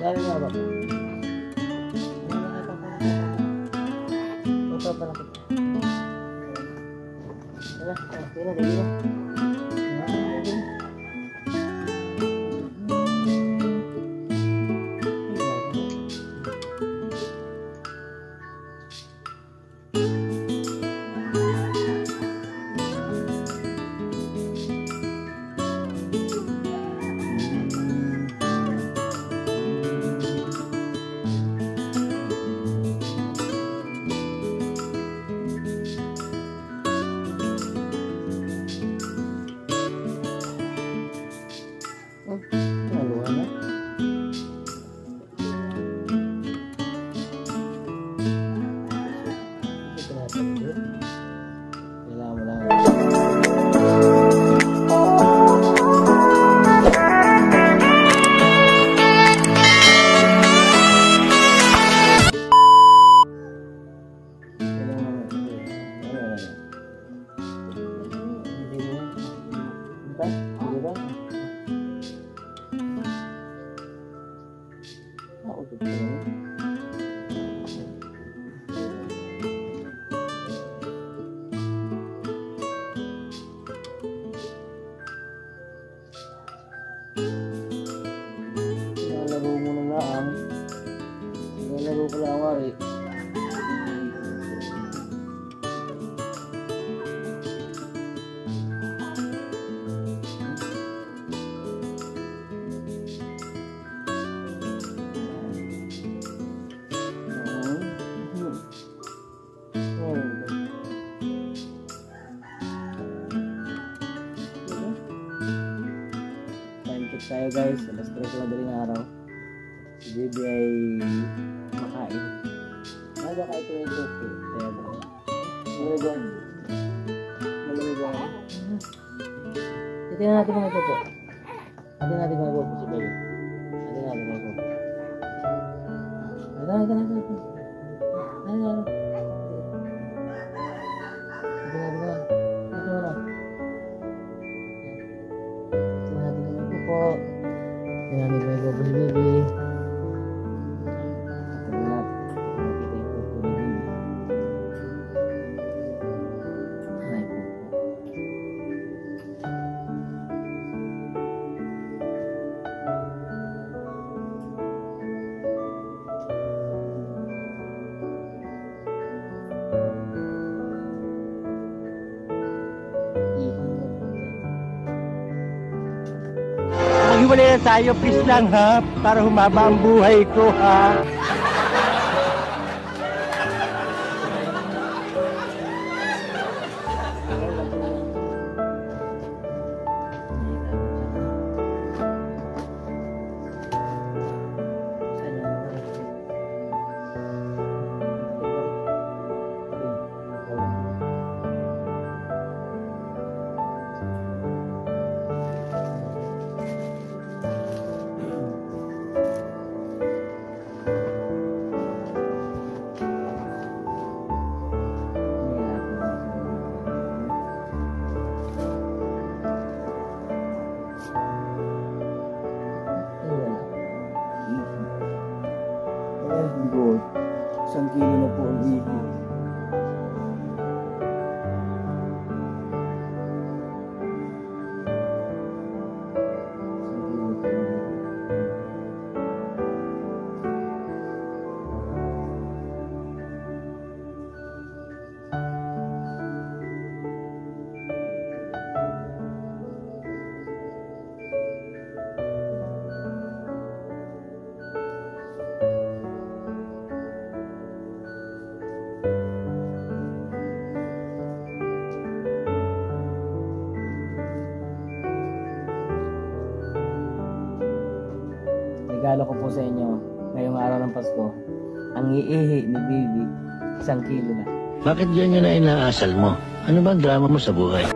Galing nga ba? Ito pa lang kita. Okay na, ready na. Tayo guys. Alas 3 na madaling araw. Si Bibi ay makain. Ano ba kahit may coffee? Kaya ba? Malamig Malamig ba? Tingnan natin kung ito po. Tingnan natin kung ito po si Bibi. Tingnan natin kung ito po. Tingnan natin, tingnan natin. Ano, Maghiwalay na tayo, please lang ha, para humaba ang buhay ko ha. Good. Isang na po ang ihi. Regalo ko po sa inyo ngayong araw ng Pasko. Ang iihi ni Bibi, isang kilo na. Bakit yan yun na inaasal mo? Ano ba ang drama mo sa buhay?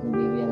convivieron.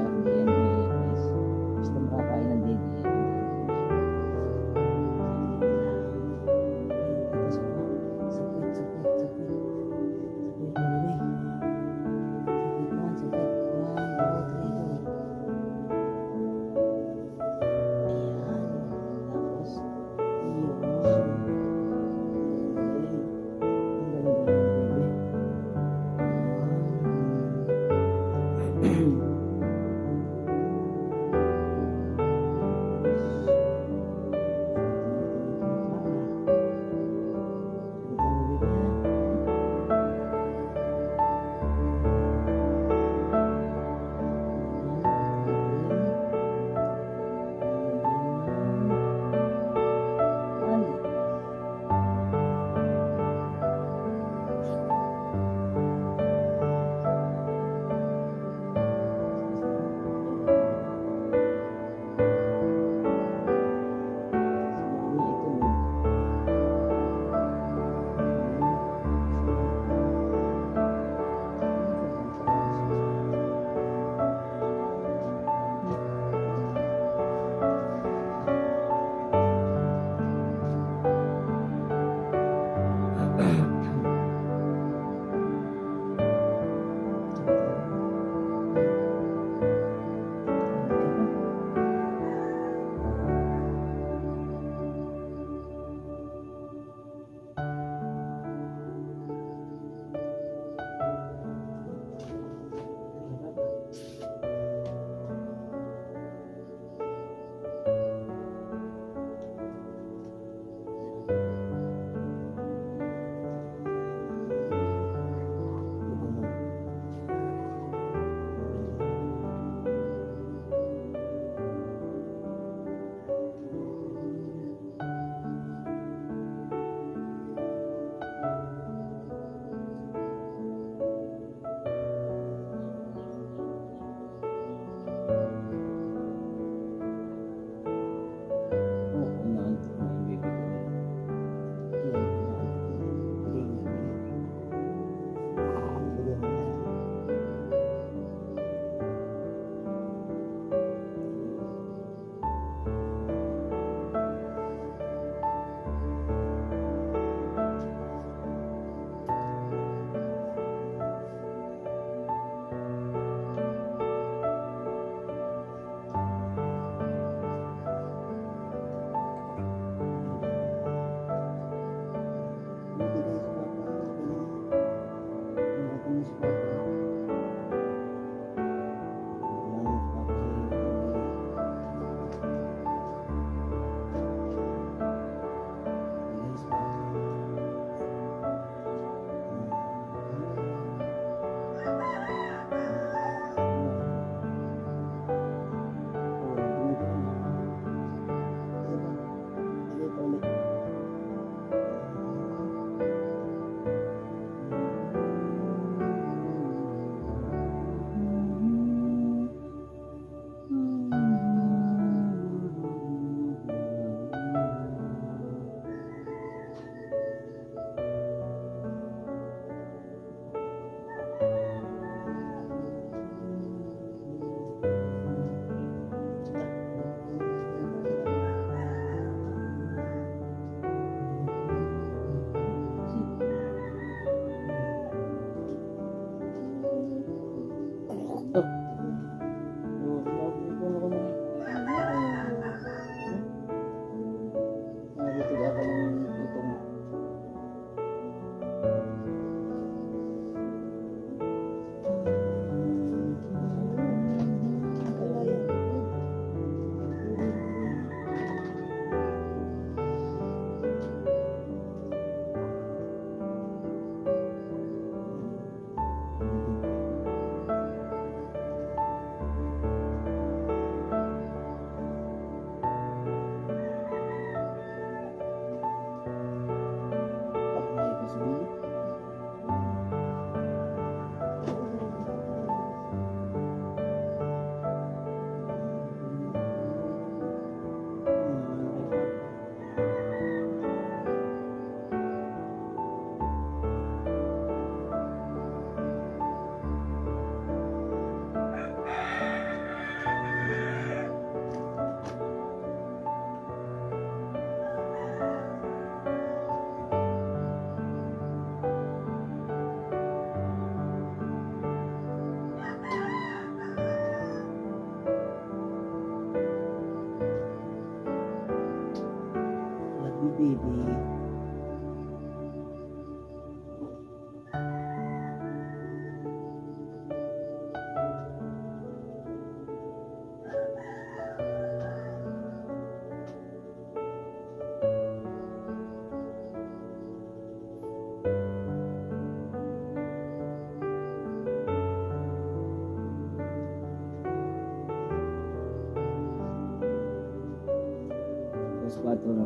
Alas 4 na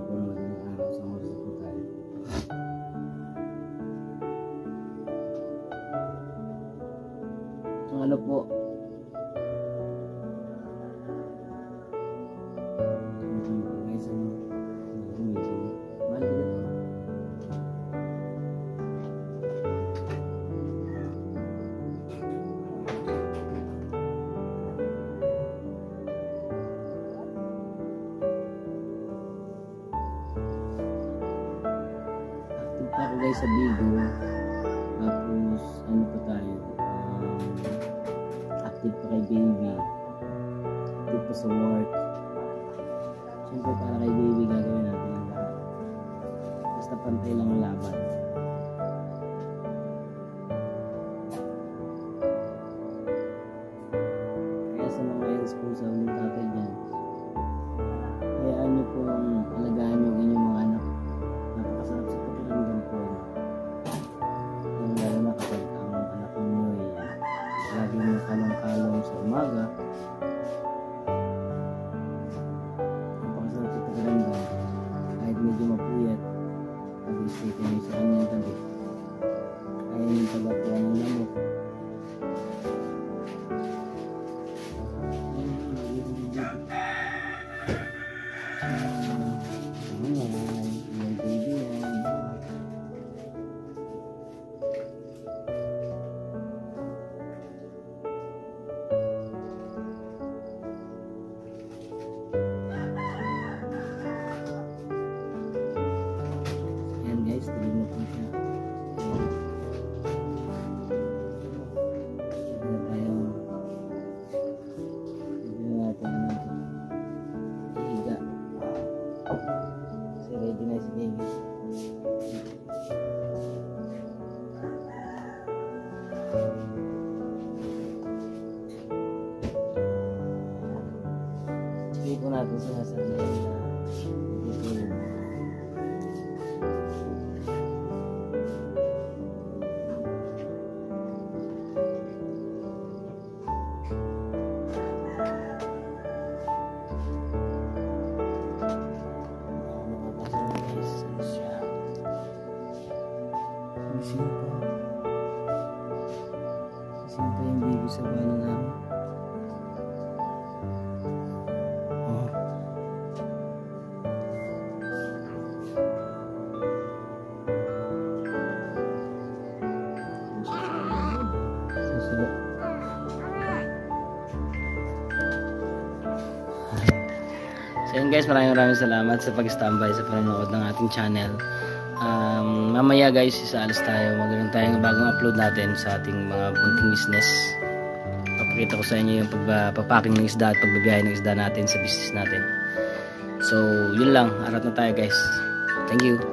po guys sa Bigo. Tapos, ano pa tayo? Um, active pa kay baby. Active pa sa work. Siyempre para kay baby gagawin natin ang lahat. Basta pantay lang ang laban. at pag-isipin mo sa kanyang gabi. Kaya yung pag-apuan ng lamok. Ano? So yun guys, maraming maraming salamat sa pag-standby sa panonood ng ating channel. Um, mamaya guys, isaalis tayo. Magkaroon tayong bagong upload natin sa ating mga bunting business. Papakita ko sa inyo yung pagpapaking ng isda at pagbabiyahe ng isda natin sa business natin. So, yun lang. Arat na tayo guys. Thank you.